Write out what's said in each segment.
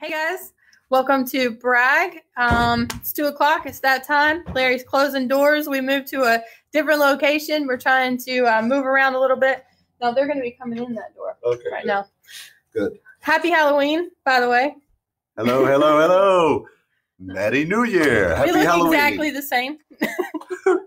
Hey guys, welcome to Brag. Um, it's two o'clock. It's that time. Larry's closing doors. We moved to a different location. We're trying to uh, move around a little bit. Now they're going to be coming in that door Okay. right now. Good. Happy Halloween, by the way. Hello, hello, hello. Merry New Year. Happy we look Halloween. exactly the same.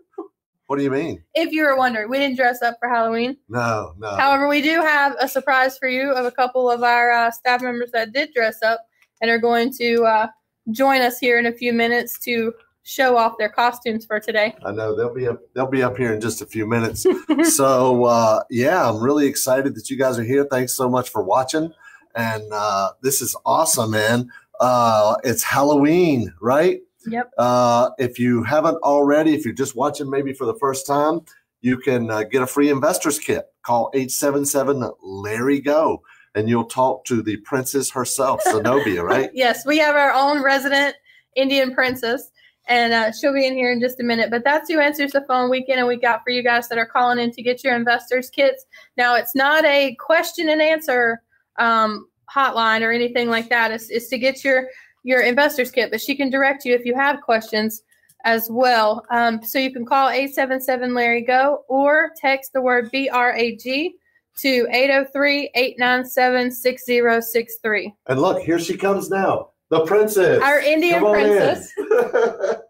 What do you mean? If you were wondering, we didn't dress up for Halloween. No, no. However, we do have a surprise for you of a couple of our uh, staff members that did dress up and are going to uh, join us here in a few minutes to show off their costumes for today. I know they'll be up. They'll be up here in just a few minutes. so uh, yeah, I'm really excited that you guys are here. Thanks so much for watching, and uh, this is awesome, man. Uh, it's Halloween, right? Yep. Uh, if you haven't already, if you're just watching maybe for the first time, you can uh, get a free investors kit. Call 877 Larry Go, and you'll talk to the princess herself, Zenobia, right? Yes, we have our own resident Indian princess, and uh, she'll be in here in just a minute. But that's who answers the phone week in and week out for you guys that are calling in to get your investors kits. Now, it's not a question and answer um, hotline or anything like that. It's, it's to get your your investors kit, but she can direct you if you have questions as well. Um, so you can call 877 Larry Go or text the word BRAG to 803 897 6063. And look, here she comes now, the princess. Our Indian Come on in. princess.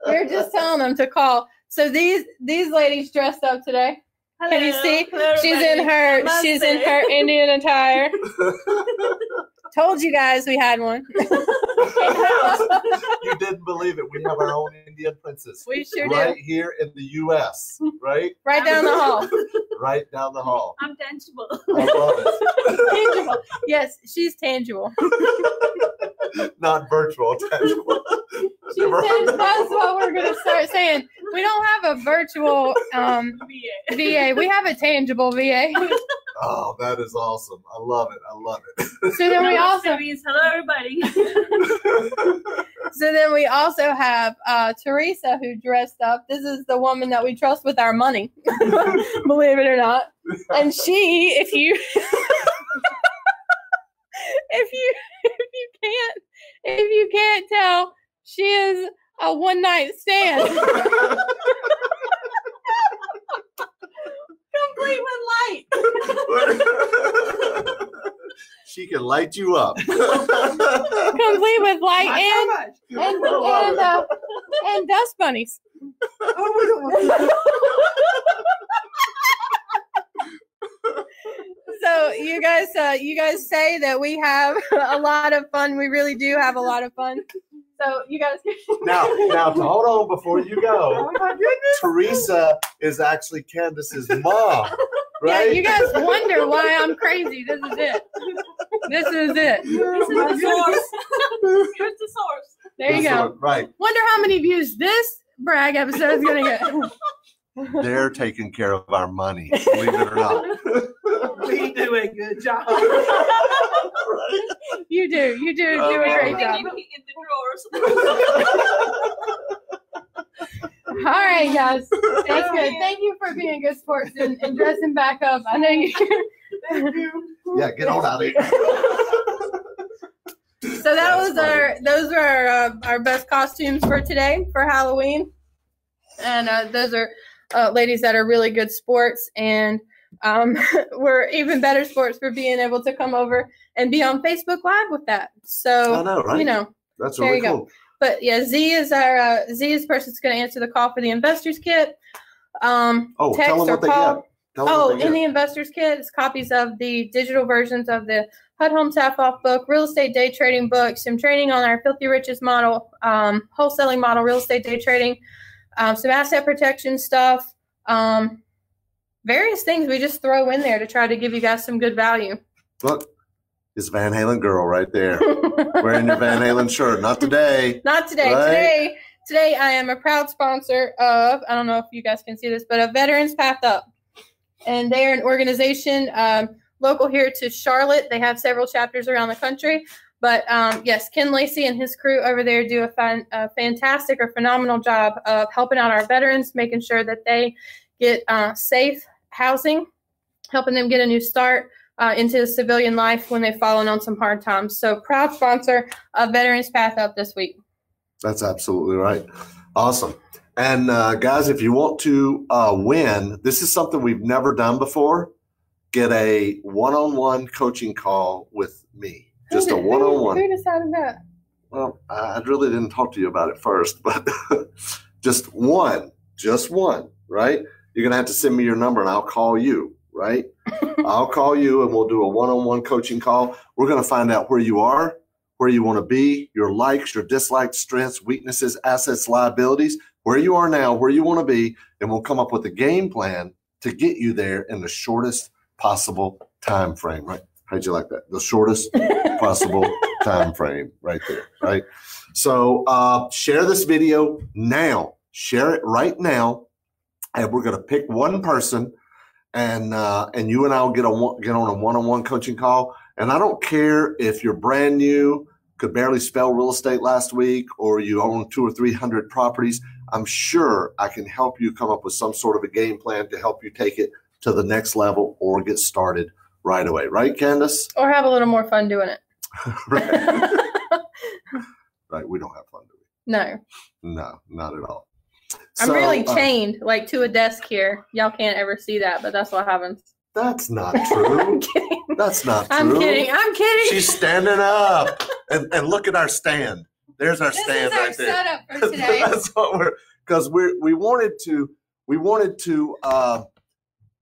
We're just telling them to call. So these these ladies dressed up today. Can you see? She's in her she's in her Indian attire. Told you guys we had one. you didn't believe it. We have our own Indian princess we sure right do. here in the U.S. Right, Right down the hall. right down the hall. I'm tangible. I love it. Tangible. Yes, she's tangible. Not virtual, tangible. She's Never heard that That's what we're gonna start saying. We don't have a virtual um, VA. VA. We have a tangible VA. Oh, that is awesome. I love it. I love it. So then we also means hello, everybody. it. So then we also have uh, Teresa who dressed up. This is the woman that we trust with our money, believe it or not. And she, if you, if you, if you can't, if you can't tell, she is a one night stand, complete with light, she can light you up. complete with light and and and, uh, and dust bunnies. so you guys uh, you guys say that we have a lot of fun we really do have a lot of fun so you guys now, now, hold on before you go. Oh my goodness. Teresa is actually Kandas's mom, Right? yeah you guys wonder why i'm crazy this is it this is it this is the source. Here's the source. there you go Right. wonder how many views this brag episode is gonna get They're taking care of our money, believe it or not. We do a good job. right? you do you do do a great Everything job in, in the drawers. all right guys that's good thank you for being good sports and, and dressing back up i know you Yeah, get on out of here. So that was our those were our, uh, our best costumes for today for Halloween, and uh, those are uh, ladies that are really good sports, and um, we're even better sports for being able to come over and be on Facebook Live with that. So I know, right? you know, That's there really you go. cool. but yeah, Z is our uh, Z is the person that's going to answer the call for the investors kit. Um, Oh, text or call. Oh, in the investors kit is copies of the digital versions of the HUD Home Tap Off book, real estate day trading book, some training on our filthy riches model, um, wholesaling model, real estate day trading, um, some asset protection stuff, um, various things we just throw in there to try to give you guys some good value. Look, it's Van Halen girl right there. Wearing your Van Halen shirt. Not today. Not today. Right? Today, today I am a proud sponsor of. I don't know if you guys can see this, but a Veterans Path Up, and they are an organization um, local here to Charlotte. They have several chapters around the country. But um, yes, Ken Lacey and his crew over there do a, a fantastic or phenomenal job of helping out our veterans, making sure that they get uh, safe housing, helping them get a new start, uh, into civilian life when they've fallen on some hard times. So proud sponsor of Veterans Path Up this week. That's absolutely right. Awesome. And uh, guys, if you want to uh, win, this is something we've never done before. Get a one-on-one coaching call with me. Just a one-on-one. Who decided that? Well, I really didn't talk to you about it first, but just one, just one, right? You're gonna have to send me your number, and I'll call you, right? I'll call you, and we'll do a one-on-one coaching call. We're gonna find out where you are, where you want to be, your likes, your dislikes, strengths, weaknesses, assets, liabilities, where you are now, where you want to be, and we'll come up with a game plan to get you there in the shortest possible time frame. Right? How'd you like that? The shortest possible time frame right there right? So uh, share this video now. Share it right now. And we're going to pick one person and uh, and you and i'll get a get on a one-on-one coaching call. And i don't care if you're brand new could barely spell real estate last week or you own two or three hundred properties i'm sure i can help you come up with some sort of a game plan to help you take it to the next level or get started right away. Right kandas? Or have a little more fun doing it. right right? We don't have fun, do no, we? No, No, not at all. I'm So, really uh, chained like to a desk here. Y'all can't ever see that, but that's what happens. that's not I'm true. kidding. that's not true. I'm kidding. I'm kidding. She's standing up, and, and look at our stand. There's our this stand is our right there. setup for today. that's what we're because we we wanted to we wanted to uh,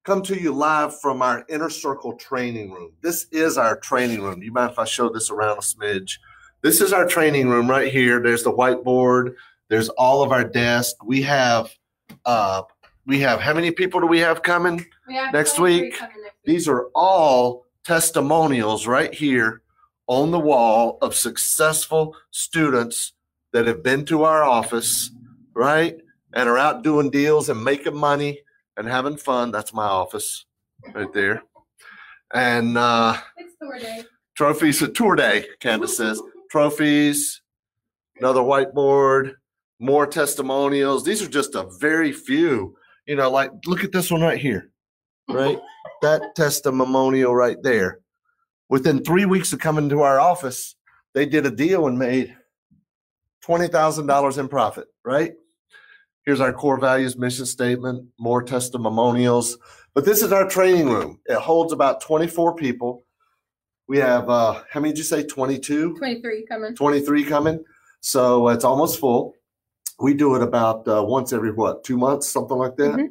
come to you live from our inner circle training room. This is our training room. Do You mind if I show this around a smidge? This is our training room right here. There's the whiteboard. There's all of our desks. We have uh, we have how many people do we have coming? We have Next week, coming next week. These are all testimonials right here on the wall of successful students that have been to our office, right? And are out doing deals and making money and having fun. That's my office right there. And uh, It's tour day. trophies at tour day, Kandas says. Trophies, another whiteboard, more testimonials. These are just a very few. You know, like look at this one right here, right? that testimonial right there. Within three weeks of coming to our office, they did a deal and made $20,000 in profit, right? Here's our core values mission statement, more testimonials. But this is our training room. It holds about 24 people. We have, uh, how many did you say? 22? 23 coming. 23 coming. So it's almost full. We do it about uh, once every what, two months, something like that. Mhm.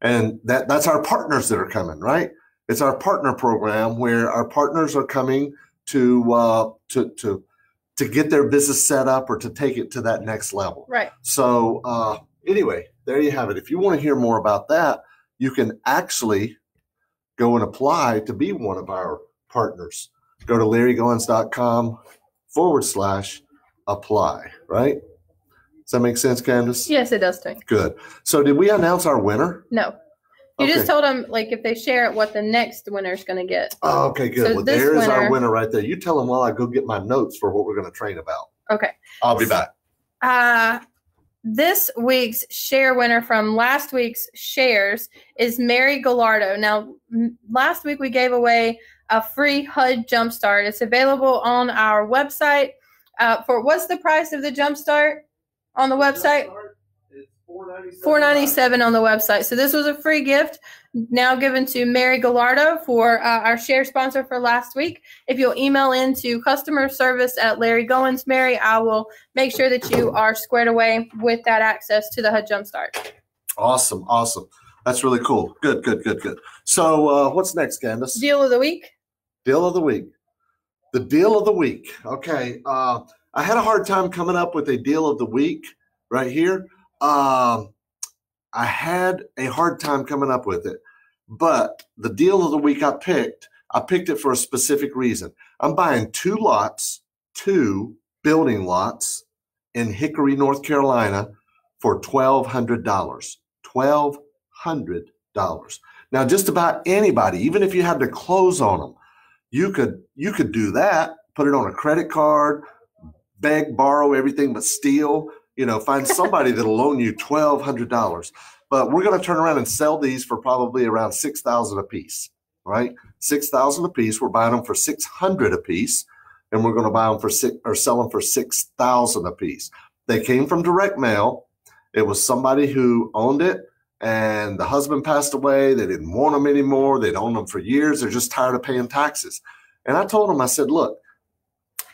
And that that's our partners that are coming, right? It's our partner program where our partners are coming to uh, to to to get their business set up or to take it to that next level. Right. So uh, anyway, there you have it. If you want to hear more about that, you can actually go and apply to be one of our partners. Go to larrygoins.com forward slash apply, right? Does that make sense, Kandas? Yes, it does me. Good. So did we announce our winner? No. You Okay. just told them, like, if they share it, what the next winner's going to get. Oh, okay, good. So well, there is our winner- winner right there. You tell them while I go get my notes for what we're going to train about. Okay. I'll be back. Uh, this week's share winner from last week's shares is Mary Gallardo. Now, last week we gave away a free HUD jumpstart. It's available on our website. Uh, for what's the price of the jumpstart on the website? Jumpstart 497 on the website. So this was a free gift now given to Mary Gallardo for uh, our share sponsor for last week. If you'll email in to customer service at Larry Goins, Mary, I will make sure that you are squared away with that access to the HUD Jumpstart. Awesome. Awesome. That's really cool. Good, good, good, good. So uh, what's next, Kandas? Deal of the week. Deal of the week. The deal of the week. Okay. Uh, I had a hard time coming up with a deal of the week right here um, I had a hard time coming up with it, but the deal of the week I picked, I picked it for a specific reason. I'm buying two lots, two building lots in Hickory, North Carolina for $1,200. $1,200. Now, just about anybody, even if you had to close on them, you could you could do that. Put it on a credit card, beg, borrow everything but steal. You know, find somebody that'll loan you twelve hundred dollars. But we're going to turn around and sell these for probably around six thousand a piece. right? 6,000 a piece. We're buying them for 600 a piece and we're going to buy them for six or sell them for 6,000 a piece. They came from direct mail. It was somebody who owned it and the husband passed away. They didn't want them anymore. They'd owned them for years. They're just tired of paying taxes. And I told them, I said, look,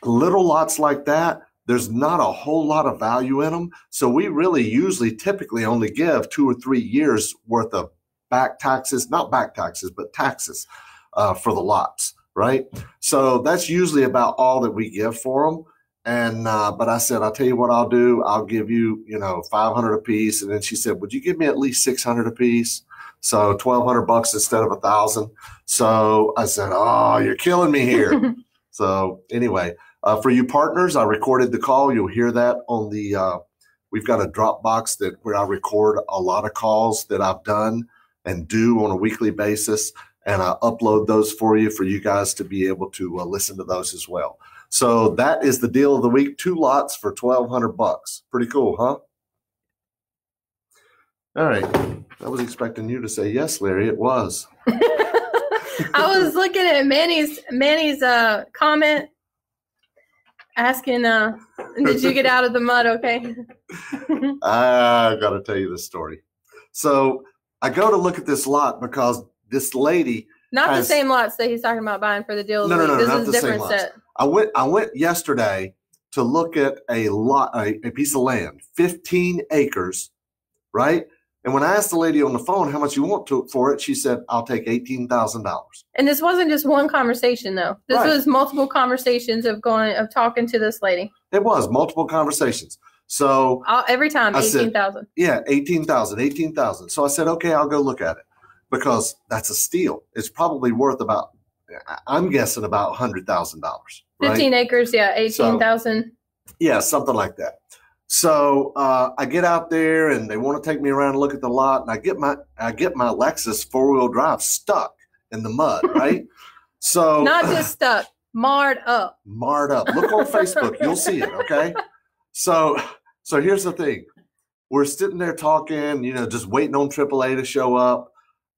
little lots like that, there's not a whole lot of value in them. So we really usually typically only give two or three years worth of back taxes, not back taxes, but taxes uh, for the lots, right? So that's usually about all that we give for them. And uh, but I said, I'll tell you what I'll do. I'll give you, you know, five hundred a piece. And then she said, Would you give me at least six hundred a piece? So twelve hundred bucks instead of a thousand. So I said, Oh, you're killing me here. so anyway, uh, for you partners, I recorded the call. You'll hear that on the. Uh, we've got a Dropbox that where I record a lot of calls that I've done and do on a weekly basis, and I upload those for you for you guys to be able to uh, listen to those as well. So that is the deal of the week. Two lots for twelve hundred bucks. Pretty cool, huh? All right. I was expecting you to say yes, Larry. It was. I was looking at Manny's Manny's uh, comment asking, uh, "Did you get out of the mud? Okay." I got to tell you this story. So I go to look at this lot because this lady. Not Has- the same lots that he's talking about buying for the deal No, no, no, not is the a same different lots. set. I went. I went yesterday to look at a lot, a, a piece of land, fifteen acres, right? And when I asked the lady on the phone how much you want to for it, she said, "I'll take eighteen thousand dollars." And this wasn't just one conversation though. This Right. was multiple conversations of going of talking to this lady. It was multiple conversations. So All, every time I said- eighteen thousand. yeah, 18,000, 18,000. So I said, okay, I'll go look at it because that's a steal. It's probably worth about, I'm guessing about $100,000. Right? Fifteen acres, yeah, eighteen thousand. Yeah, something like that. So uh, I get out there and they want to take me around and look at the lot, and I get my I get my Lexus four wheel drive stuck in the mud, right? So Not just stuck, marred up. marred up. Look on Facebook, you'll see it. Okay. So, so here's the thing: we're sitting there talking, you know, just waiting on AAA to show up.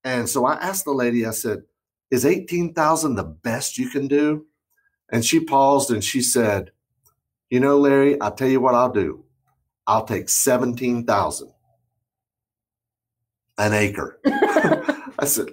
And so I asked the lady, I said, "Is eighteen thousand the best you can do?" And she paused and she said, "You know, Larry, I'll tell you what I'll do. I'll take seventeen thousand an acre." I said,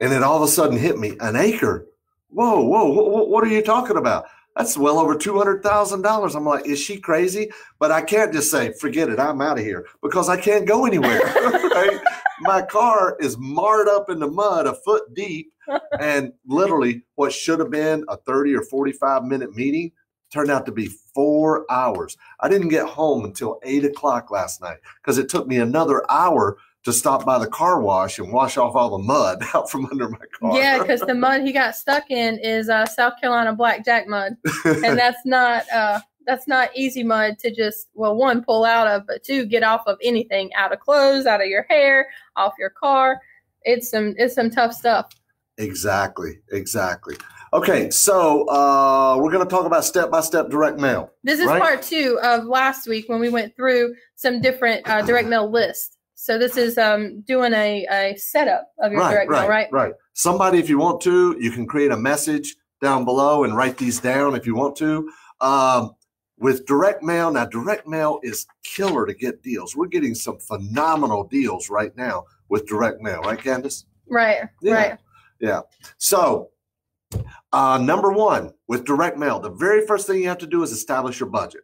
and it all of a sudden hit me: an acre. Whoa, whoa, what, what are you talking about? That's well over two hundred thousand dollars. I'm like, is she crazy? But I can't just say, forget it, I'm out of here because I can't go anywhere. right? My car is marred up in the mud, a foot deep, and literally, what should have been a thirty or forty-five minute meeting turned out to be four hours. I didn't get home until eight o'clock last night because it took me another hour to stop by the car wash and wash off all the mud out from under my car. Yeah, because the mud he got stuck in is uh, South Carolina blackjack mud, and that's not uh, that's not easy mud to just well one pull out of, but two get off of anything, out of clothes, out of your hair, off your car. It's some it's some tough stuff. Exactly, exactly. Okay, so uh, we're going to talk about step by step direct mail. This is Right. part two of last week when we went through some different uh, direct mail lists. So this is um, doing a, a setup of your Right, direct right, mail, right? right. Somebody, if you want to, you can create a message down below and write these down if you want to. Um, with direct mail, now direct mail is killer to get deals. We're getting some phenomenal deals right now with direct mail, right, Kandas? Right, Yeah. right. Yeah. So, uh, number one, with direct mail, the very first thing you have to do is establish your budget.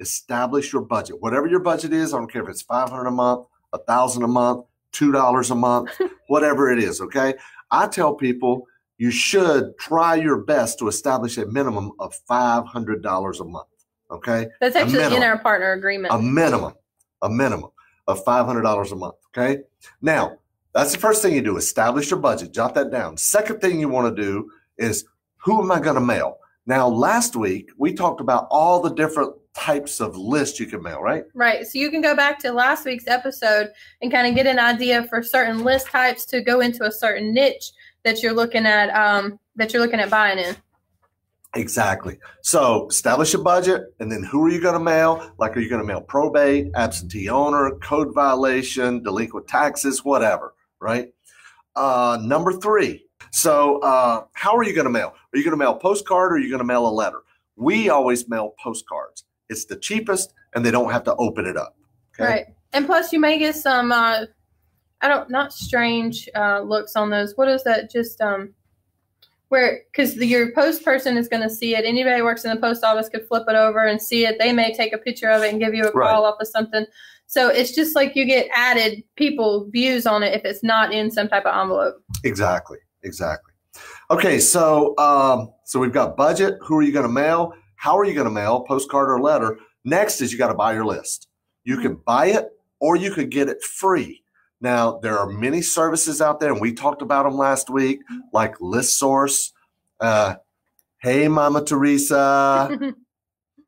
Establish your budget. Whatever your budget is, I don't care if it's 500 a month, a thousand a month, $2 a month, whatever it is. Okay. I tell people you should try your best to establish a minimum of $500 a month. Okay. That's actually in our partner agreement. A minimum, a minimum of $500 a month. Okay. Now, that's the first thing you do. Establish your budget. Jot that down. Second thing you want to do is who am I going to mail? Now, last week we talked about all the different types of lists you can mail, right? Right. So you can go back to last week's episode and kind of get an idea for certain list types to go into a certain niche that you're looking at um, that you're looking at buying in. Exactly. So establish a budget, and then who are you going to mail? Like, are you going to mail probate, absentee owner, code violation, delinquent taxes, whatever, right? Uh, number three, So, uh, how are you going to mail? Are you going to mail a postcard or are you going to mail a letter? We always mail postcards. It's the cheapest, and they don't have to open it up. Okay? Right. And plus, you may get some, uh, I don't, not strange uh, looks on those. What is that? Just, um, where, because your post person is going to see it. Anybody who works in the post office could flip it over and see it. They may take a picture of it and give you a Right. call off of something. So it's just like you get added people views on it if it's not in some type of envelope. Exactly. Exactly. Okay, so um, so we've got budget. Who are you going to mail? How are you going to mail? Postcard or letter? Next is you got to buy your list. You can buy it or you could get it free. Now there are many services out there, and we talked about them last week, like List Source. Uh, hey, Mama Teresa.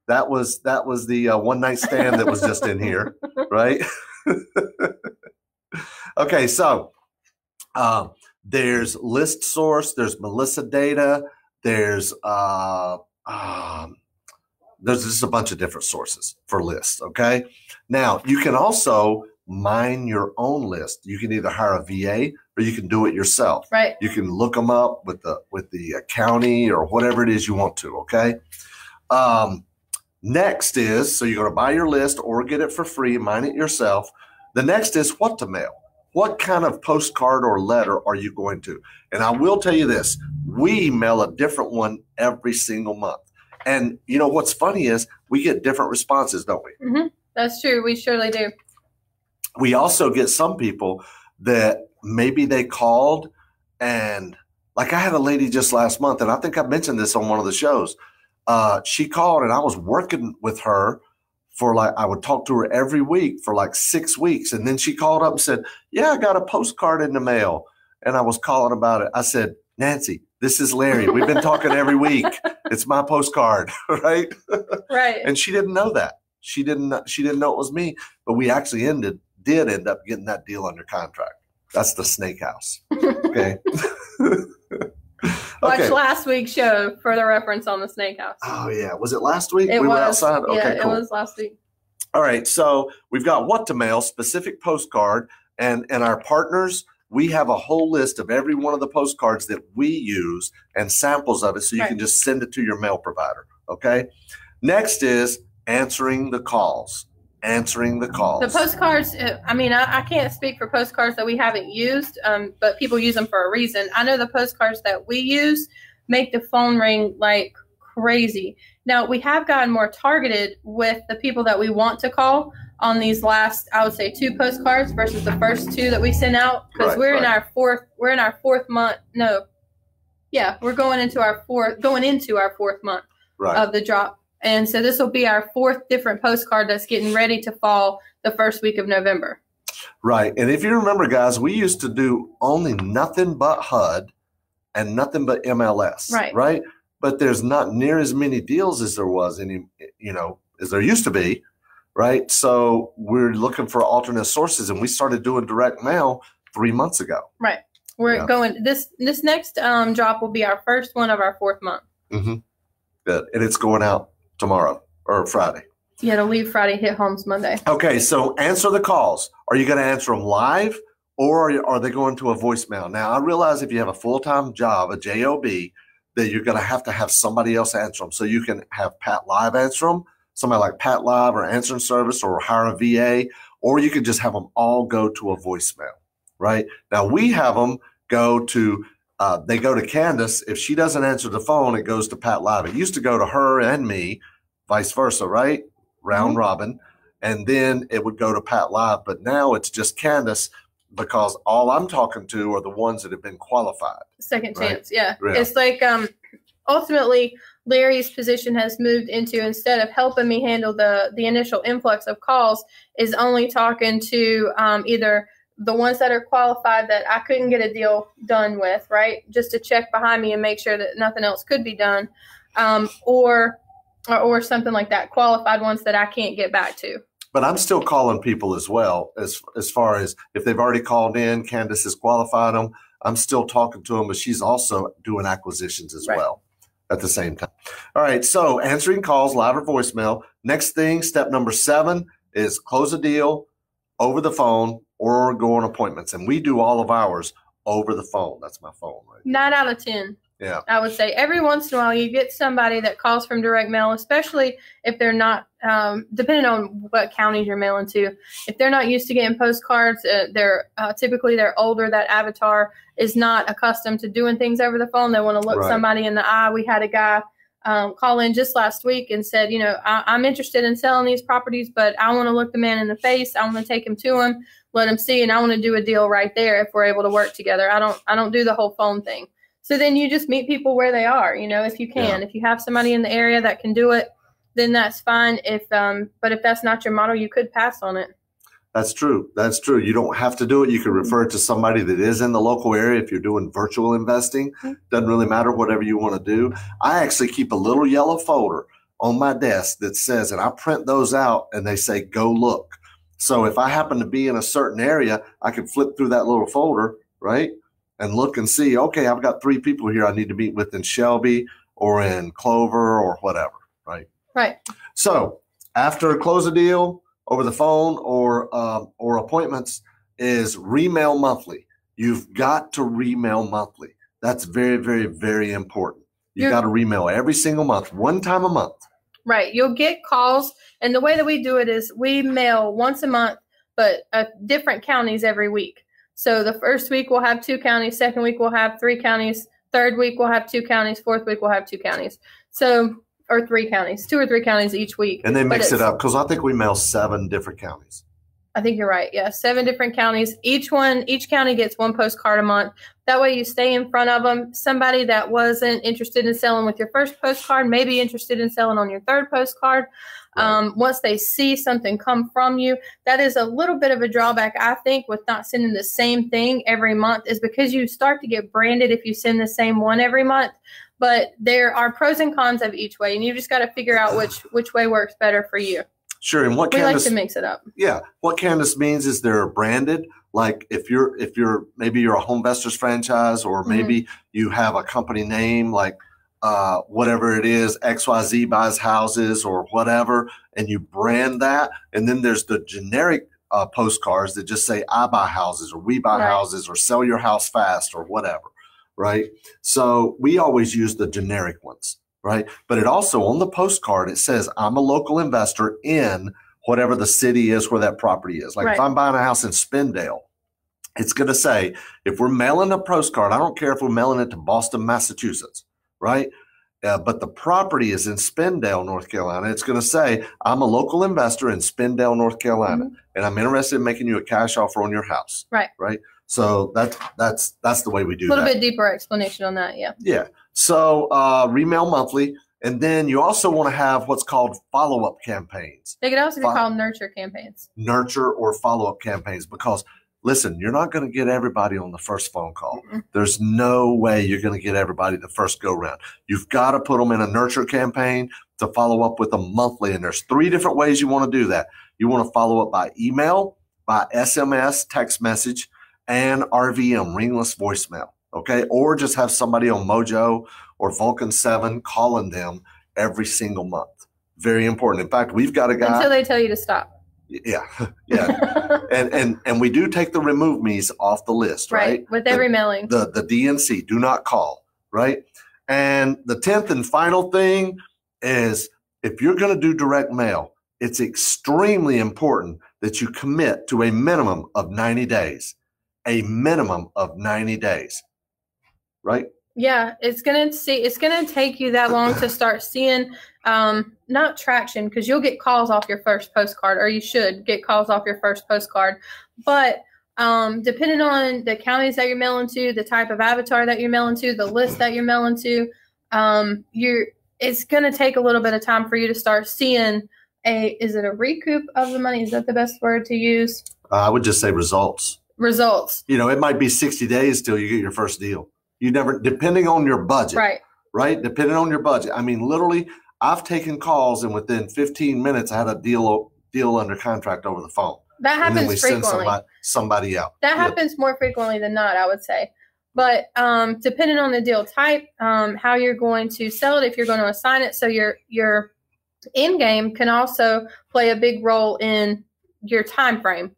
That was that was the uh, one night stand that was just in here, right? okay, so um, there's List Source, there's Melissa Data, there's uh, um, there's just a bunch of different sources for lists. Okay, now you can also mine your own list. You can either hire a VA or you can do it yourself. right. You can look them up with the with the county or whatever it is you want to. Okay. Um, next is so you're going to buy your list or get it for free, mine it yourself. The next is what to mail. What kind of postcard or letter are you going to? And I will tell you this: we mail a different one every single month. And you know what's funny is we get different responses, don't we? That's true. We surely do. we also get some people that maybe they called and like I had a lady just last month, and I think I mentioned this on one of the shows. Uh, she called and I was working with her for like I would talk to her every week for like six weeks, and then she called up and said, "Yeah, I got a postcard in the mail," and I was calling about it. I said, "Nancy, this is Larry. We've been talking every week. It's my postcard, right?" Right. and she didn't know that. She didn't. She didn't know it was me. But we actually ended did end up getting that deal under contract. That's the Snake House. Okay. Watch okay. last week's show for the reference on the snake house. Oh yeah. Was it last week? It we was. were outside. Okay. yeah, cool. it was last week. All right. So we've got what to mail, specific postcard, and and our partners. We have a whole list of every one of the postcards that we use and samples of it, so you Right. can just send it to your mail provider. Okay. Next is answering the calls. Answering the calls. The postcards, uh, I mean, I, I can't speak for postcards that we haven't used, um, but people use them for a reason. I know the postcards that we use make the phone ring like crazy. Now, we have gotten more targeted with the people that we want to call on these last, I would say, two postcards versus the first two that we sent out because Right, we're in our fourth, we're in our fourth month. No, yeah, we're going into our fourth, going into our fourth month right. of the drop. And so this will be our fourth different postcard that's getting ready to fall the first week of November. Right. And if you remember, guys, we used to do only nothing but HUD and nothing but MLS. Right. Right. But there's not near as many deals as there was any, you know, as there used to be. Right. So we're looking for alternate sources and we started doing direct mail three months ago. Right. We're Yeah. going this this next um, drop will be our first one of our fourth month. Mm-hmm. Good. And it's going out tomorrow or Friday. Yeah, it'll leave Friday, hit homes Monday. Okay, so answer the calls. Are you going to answer them live or are they going to a voicemail? Now, I realize if you have a full time job, a job, that you're going to have to have somebody else answer them. So you can have Pat Live answer them, somebody like Pat Live or answering service or hire a VA, or you can just have them all go to a voicemail, right? Now, we have them go to, uh, they go to Kandas. If she doesn't answer the phone, it goes to Pat Live. It used to go to her and me, vice versa, right? Round robin and then it would go to Pat Live. But now it's just Kandas because all I'm talking to are the ones that have been qualified. Second Right. chance, yeah. Yeah. It's like um, ultimately Larry's position has moved into instead of helping me handle the the initial influx of calls, is only talking to um, either the ones that are qualified that I couldn't get a deal done with, right? Just to check behind me and make sure that nothing else could be done, um, or, or or something like that. Qualified ones that I can't get back to. But I'm still calling people as well as as far as if they've already called in, Kandas has qualified them. I'm still talking to them, but she's also doing acquisitions as Right. well at the same time. All right, so answering calls, live or voicemail. Next thing, step number seven is close a deal over the phone or go on appointments. And we do all of ours over the phone. That's my phone, right? Nine out of ten. Yeah. I would say every once in a while you get somebody that calls from direct mail, especially if they're not, um, depending on what counties you're mailing to. If they're not used to getting postcards, uh, they're uh, typically they're older. That avatar is not accustomed to doing things over the phone. They want to look Right. somebody in the eye. We had a guy um, call in just last week and said, you know, I, I'm interested in selling these properties, but I want to look the man in the face. I want to take him to him, let them see, and I want to do a deal right there if we're able to work together. I don't, I don't do the whole phone thing. So then you just meet people where they are, you know, if you can. If you have somebody in the area that can do it, then that's fine. If um, but if that's not your model, you could pass on it. That's true. That's true. You don't have to do it. You can refer it to somebody that is in the local area if you're doing virtual investing. Mhm. Doesn't really matter, whatever you want to do. I actually keep a little yellow folder on my desk that says, and I print those out and they say, go look. So if I happen to be in a certain area, I can flip through that little folder, right? And look and see, okay, I've got three people here I need to meet with in Shelby or in Clover or whatever, right? Right. So after close a deal over the phone or um, or appointments is remail monthly. You've got to remail monthly. That's very very very important. You got to remail every single month, one time a month. Right. You'll get calls, and the way that we do it is we mail once a month, but uh, different counties every week. So the first week we'll have two counties, second week we'll have three counties, third week we'll have two counties, fourth week we'll have two counties. So or three counties, two or three counties each week. And they mix it up because I think we mail seven different counties. I think you're right. Yeah, seven different counties. Each one, each county gets one postcard a month. That way, you stay in front of them. Somebody that wasn't interested in selling with your first postcard may be interested in selling on your third postcard. Um, once they see something come from you, that is a little bit of a drawback, I think, with not sending the same thing every month, is because you start to get branded if you send the same one every month. But there are pros and cons of each way, and you just got to figure out which which way works better for you. Sure. And what We like to mix it up. Yeah, what Kandas means is they're branded. Like if you're if you're maybe you're a home investors franchise or Mhm. maybe you have a company name like uh, whatever it is, XYZ buys houses or whatever, and you brand that. And then there's the generic uh, postcards that just say I buy houses or we buy Right. houses or sell your house fast or whatever. Right. So we always use the generic ones. Right. But it also on the postcard, it says I'm a local investor in whatever the city is where that property is. Like if I'm buying a house in Spindale, it's going to say if we're mailing a postcard, I don't care if we're mailing it to Boston, Massachusetts, right? Uh, but the property is in Spindale, North Carolina. It's going to say I'm a local investor in Spindale, North Carolina, and I'm interested in making you a cash offer on your house. Right. Right. So that's that's that's the way we do A little that. bit deeper explanation on that. Yeah. Yeah. So uh, remail monthly, and then you also want to have what's called follow up campaigns They could also be called nurture campaigns. nurture or follow up campaigns because listen, you're not going to get everybody on the first phone call. Mm-mm. There's no way you're going to get everybody the first go round. You've got to put them in a nurture campaign to follow up with them monthly. And there's three different ways you want to do that. You want to follow up by email, by SMS, text message, and RVM, ringless voicemail. Okay. Or just have somebody on Mojo or Vulcan 7 calling them every single month. Very important. In fact, we've got a guy. Until they tell you to stop. Yeah. Yeah and and and we do take the remove me's off the list, right. right? With every mailing. The the DNC do not call, right? And the tenth and final thing is if you're going to do direct mail, it's extremely important that you commit to a minimum of 90 days, a minimum of 90 days, right? Yeah, it's gonna see. It's gonna take you that long to start seeing, um, not traction because you'll get calls off your first postcard, or you should get calls off your first postcard. But um, depending on the counties that you're mailing to, the type of avatar that you're mailing to, the list that you're mailing to, um, you're it's gonna take a little bit of time for you to start seeing a. Is it a recoup of the money? Is that the best word to use? Uh, I would just say results. Results, You know, it might be 60 days till you get your first deal. You never, depending on your budget. right? right? Depending on your budget. I mean, literally, I've taken calls and within 15 minutes, I had a deal deal under contract over the phone. That and then we happens frequently. somebody, somebody out. That Yeah. happens more frequently than not, I would say. But um, depending on the deal type, um, how you're going to sell it, if you're going to assign it, so your your end game can also play a big role in your time frame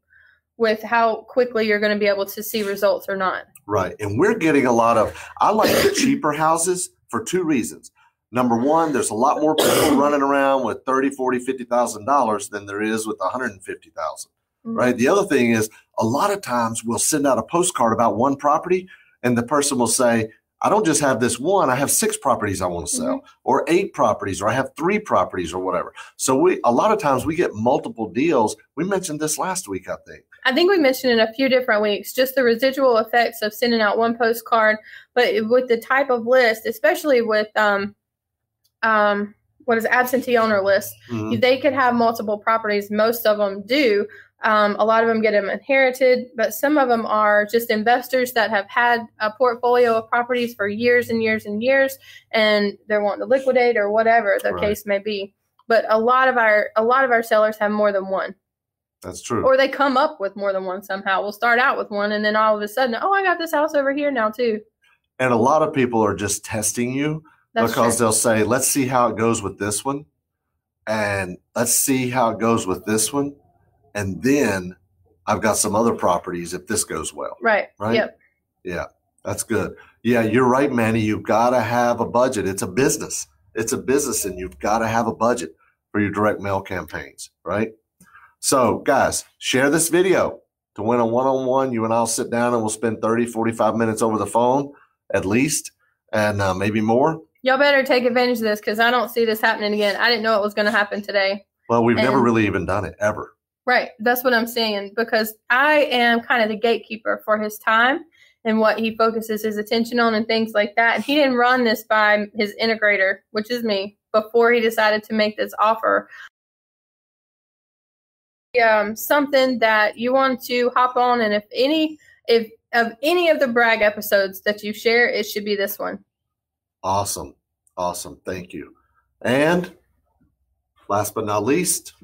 with how quickly you're going to be able to see results or not. Right. And we're getting a lot of, I like the cheaper houses for two reasons. Number one, there's a lot more people running around with 30, 40, 50,000 dollars than there is with 150,000. Right. The other thing is a lot of times we'll send out a postcard about one property and the person will say, I don't just have this one, I have six properties I want to sell or eight properties or I have three properties or whatever. So we a lot of times we get multiple deals. We mentioned this last week, I think. I think we mentioned in a few different weeks just the residual effects of sending out one postcard, but with the type of list, especially with um, um, what is it, absentee owner list, Mhm. they could have multiple properties. Most of them do. Um, a lot of them get them inherited, but some of them are just investors that have had a portfolio of properties for years and years and years, and they're wanting to liquidate or whatever the Right. case may be. But a lot of our a lot of our sellers have more than one That's true. or they come up with more than one somehow. We'll start out with one, and then all of a sudden, oh, I got this house over here now too. and a lot of people are just testing you That's because true. they'll say, let's see how it goes with this one. And let's see how it goes with this one. And then I've got some other properties if this goes well. right. Right? Yep. Yeah, that's good. Yeah, you're right, Manny. You've got to have a budget. It's a business. It's a business, and you've got to have a budget for your direct mail campaigns, right? So, guys, share this video to win a one on one. You and I'll sit down and we'll spend 30, 45 minutes over the phone at least, and uh, maybe more. Y'all better take advantage of this because I don't see this happening again. I didn't know it was going to happen today. Well, we've never really even done it ever. Right. That's what I'm saying because I am kind of the gatekeeper for his time and what he focuses his attention on and things like that. And he didn't run this by his integrator, which is me, before he decided to make this offer. Um, something that you want to hop on, and if any, if of any of the brag episodes that you share, it should be this one. Awesome. Awesome. Thank you. And last but not least,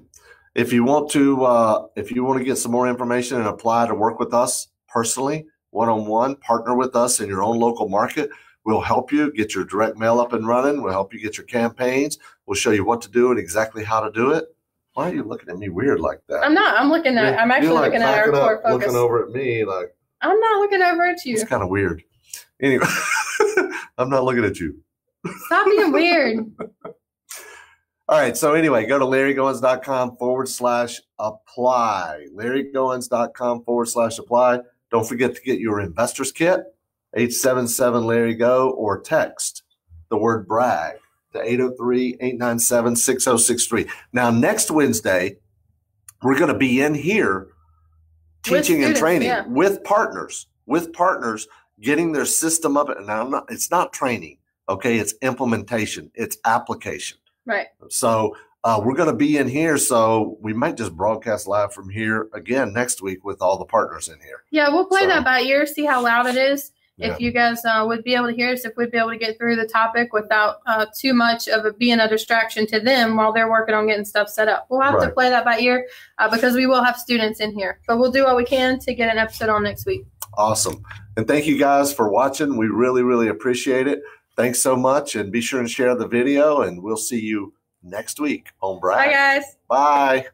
if you want to uh, if you want to get some more information and apply to work with us personally, one on one, partner with us in your own local market, we'll help you get your direct mail up and running. We'll help you get your campaigns. We'll show you what to do and exactly how to do it. Why are you looking at me weird like that? I'm not. I'm looking at. You're- I'm actually like, looking at our up, core focus. looking over at me like I'm not looking over at you. it's kind of weird. Anyway, I'm not looking at you. Stop being weird. All right. So anyway, go to larrygoins.com forward slash apply. larrygoins.com forward slash apply. Don't forget to get your investor's kit, 877 Larry Go, or text the word brag to 803 897 6063. Now, next Wednesday, we're going to be in here teaching and training yeah. with partners, with partners getting their system up. And now, I'm not, it's not training, okay? It's implementation, it's application. Right. So uh, we're going to be in here. So we might just broadcast live from here again next week with all the partners in here. Yeah, we'll play So- that by ear, see how loud it is. Yeah. If you guys uh, would be able to hear us, if we'd be able to get through the topic without uh, too much of it being a distraction to them while they're working on getting stuff set up. We'll have to play that by ear uh, because we will have students in here. But we'll do what we can to get an episode on next week. Awesome. And thank you guys for watching. We really, really appreciate it. Thanks so much. And be sure and share the video. And we'll see you next week on Bye, guys. Bye.